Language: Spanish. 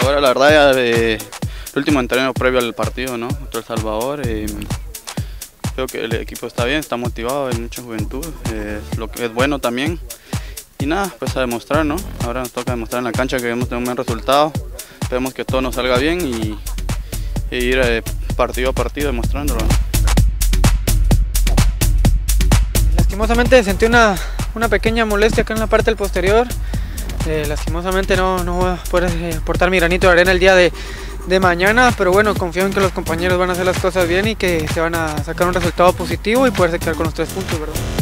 Ahora la verdad de, el último entreno previo al partido, ¿no? Contra El Salvador. eh, creo que el equipo está bien, está motivado, hay mucha juventud, eh, lo que es bueno también. Y nada, pues a demostrar, ¿no? Ahora nos toca demostrar en la cancha que debemos tener un buen resultado. Esperemos que todo nos salga bien y, y ir eh, partido a partido demostrándolo. ¿no? Lastimosamente sentí una, una pequeña molestia acá en la parte del posterior. Eh, lastimosamente no, no voy a poder eh, aportar mi granito de arena el día de, de mañana, pero bueno, confío en que los compañeros van a hacer las cosas bien y que se van a sacar un resultado positivo y poderse quedar con los tres puntos, ¿verdad?